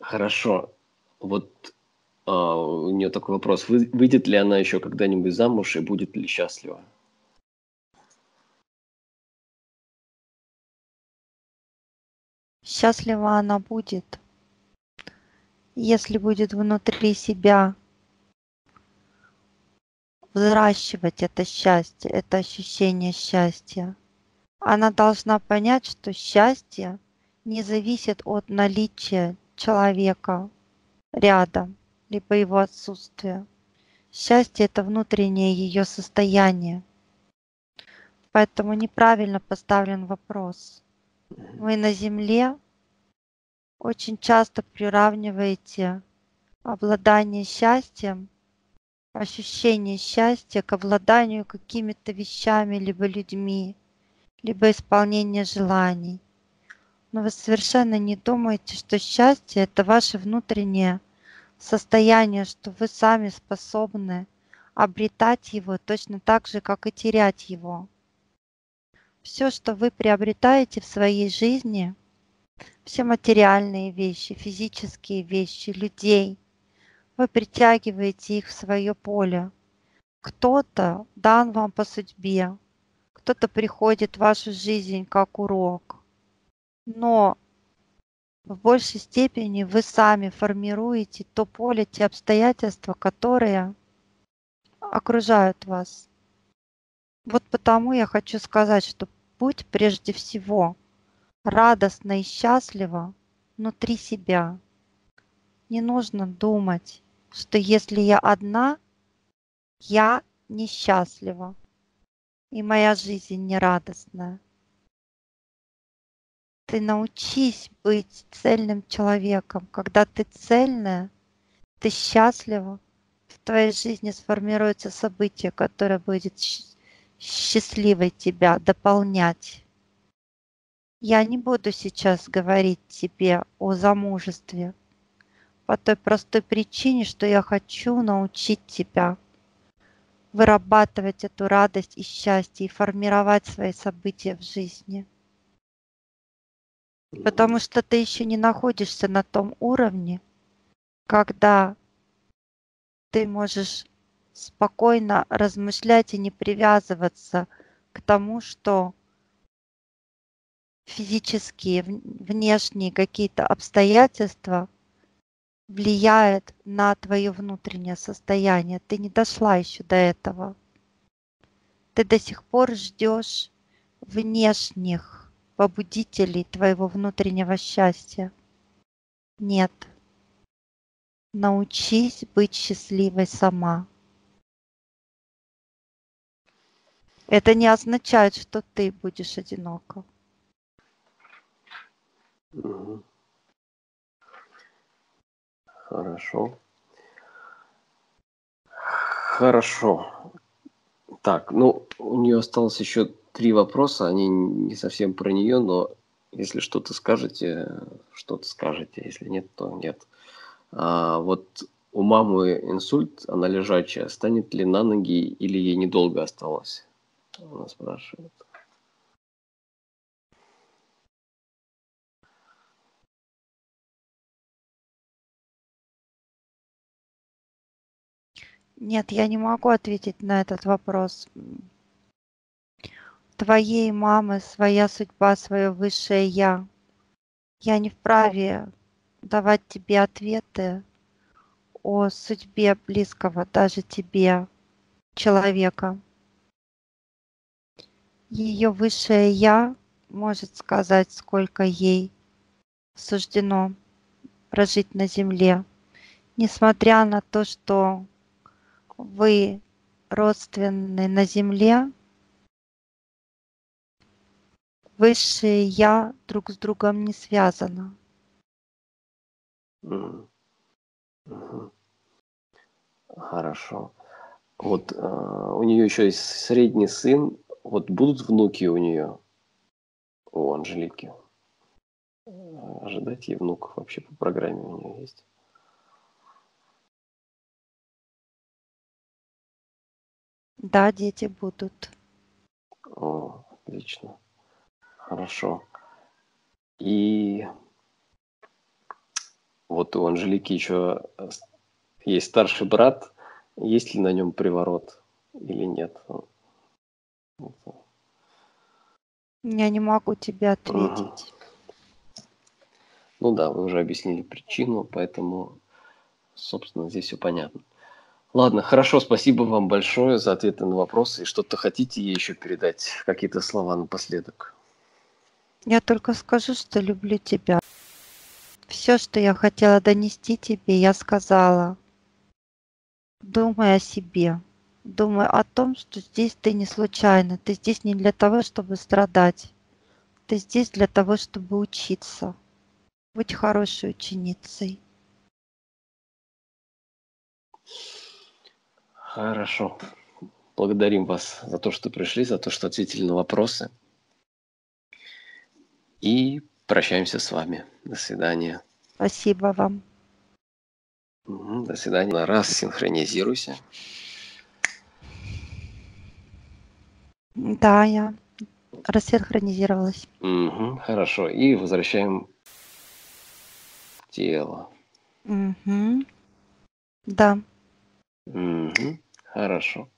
хорошо. Вот а, у нее такой вопрос. Вы- выйдет ли она еще когда-нибудь замуж и будет ли счастлива? Счастлива она будет, если будет внутри себя взращивать это счастье, это ощущение счастья. Она должна понять, что счастье не зависит от наличия человека рядом, либо его отсутствия. Счастье – это внутреннее ее состояние. Поэтому неправильно поставлен вопрос. Вы на Земле очень часто приравниваете обладание счастьем, ощущение счастья к обладанию какими-то вещами, либо людьми, либо исполнение желаний. но вы совершенно не думаете, что счастье – это ваше внутреннее состояние, что вы сами способны обретать его точно так же, как и терять его. Все, что вы приобретаете в своей жизни, все материальные вещи, физические вещи, людей, вы притягиваете их в свое поле. Кто-то дан вам по судьбе, кто-то приходит в вашу жизнь как урок. Но в большей степени вы сами формируете то поле, те обстоятельства, которые окружают вас. Вот потому я хочу сказать, что будь прежде всего радостно и счастливо внутри себя. Не нужно думать, что если я одна, я несчастлива, и моя жизнь нерадостная. Ты научись быть цельным человеком. Когда ты цельная, ты счастлива, в твоей жизни сформируется событие, которое будет счастливой тебя дополнять. Я не буду сейчас говорить тебе о замужестве по той простой причине, что я хочу научить тебя вырабатывать эту радость и счастье и формировать свои события в жизни. Потому что ты еще не находишься на том уровне, когда ты можешь спокойно размышлять и не привязываться к тому, что физические, внешние какие-то обстоятельства влияют на твое внутреннее состояние. Ты не дошла еще до этого. Ты до сих пор ждешь внешних побудителей твоего внутреннего счастья. Нет научись быть счастливой сама. Это не означает, что ты будешь одинока. Хорошо. Хорошо. Так, ну, у нее осталось еще три вопроса, они не совсем про нее, но если что-то скажете, что-то скажете, если нет, то нет. А вот у мамы инсульт, она лежачая, станет ли на ноги или ей недолго осталось? Она спрашивает. Нет, я не могу ответить на этот вопрос. Твоей мамы своя судьба, свое высшее я. Я не вправе давать тебе ответы о судьбе близкого даже тебе человека. Ее высшее Я может сказать, сколько ей суждено прожить на земле, несмотря на то, что вы родственны на земле, высшее Я друг с другом не связано. Хорошо. Вот э, у нее еще есть средний сын. Вот будут внуки у нее, у Анжелики? Ожидать ей внуков вообще по программе у нее есть? Да, дети будут. О, отлично. Хорошо. И вот у Анжелики еще э, есть старший брат. Есть ли на нем приворот или нет? Я не могу тебе ответить. Ну да, вы уже объяснили причину, поэтому, собственно, здесь все понятно. Ладно, хорошо, спасибо вам большое за ответы на вопросы. И что-то хотите ей еще передать? Какие-то слова напоследок? Я только скажу, что люблю тебя. Все, что я хотела донести тебе, я сказала. Думай о себе. Думай о том, что здесь ты не случайно. Ты здесь не для того, чтобы страдать. Ты здесь для того, чтобы учиться. Будь хорошей ученицей. Хорошо. Благодарим вас за то, что пришли, за то, что ответили на вопросы. И прощаемся с вами. До свидания. Спасибо вам. До свидания. Раз, синхронизируйся. Да, я рассинхронизировалась. Мгм. Хорошо. И возвращаем тело. Мгм. Да. Мгм. Хорошо.